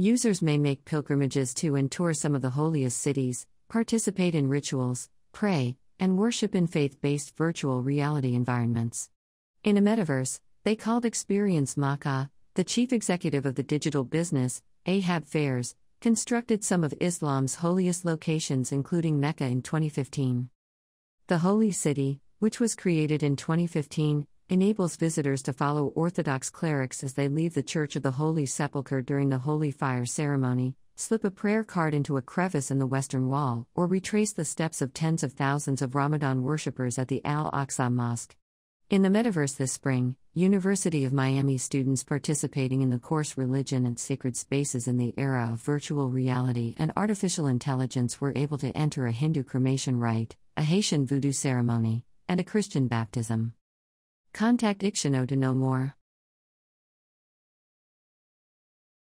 Users may make pilgrimages to and tour some of the holiest cities, participate in rituals, pray, and worship in faith based virtual reality environments. In a metaverse, they called Experience Makkah, the chief executive of the digital business, Ehab Fares, constructed some of Islam's holiest locations, including Mecca in 2015. The Holy City, which was created in 2015, enables visitors to follow Orthodox clerics as they leave the Church of the Holy Sepulchre during the Holy Fire ceremony, slip a prayer card into a crevice in the western wall, or retrace the steps of tens of thousands of Ramadan worshippers at the Al Aqsa Mosque. In the metaverse this spring, University of Miami students participating in the course Religion and Sacred Spaces in the Era of Virtual Reality and Artificial Intelligence were able to enter a Hindu cremation rite, a Haitian voodoo ceremony, and a Christian baptism. Contact Ixiono to know more.